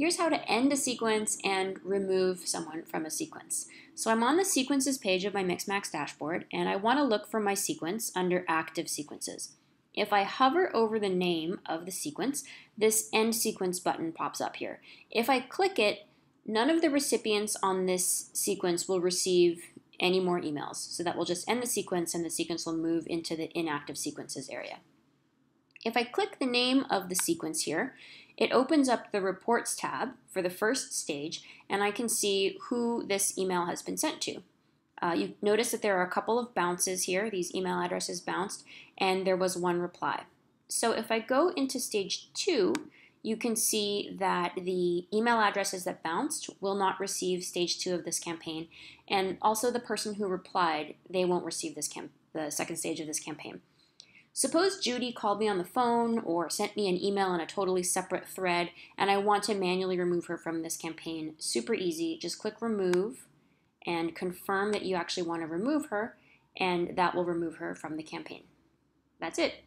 Here's how to end a sequence and remove someone from a sequence. So I'm on the sequences page of my Mixmax dashboard and I want to look for my sequence under active sequences. If I hover over the name of the sequence, this end sequence button pops up here. If I click it, none of the recipients on this sequence will receive any more emails. So that will just end the sequence and the sequence will move into the inactive sequences area. If I click the name of the sequence here, it opens up the Reports tab for the first stage, and I can see who this email has been sent to. Uh, you notice that there are a couple of bounces here. These email addresses bounced, and there was one reply. So if I go into stage two, you can see that the email addresses that bounced will not receive stage two of this campaign, and also the person who replied, they won't receive this the second stage of this campaign. Suppose Judy called me on the phone or sent me an email in a totally separate thread, and I want to manually remove her from this campaign. Super easy. Just click remove and confirm that you actually want to remove her, and that will remove her from the campaign. That's it.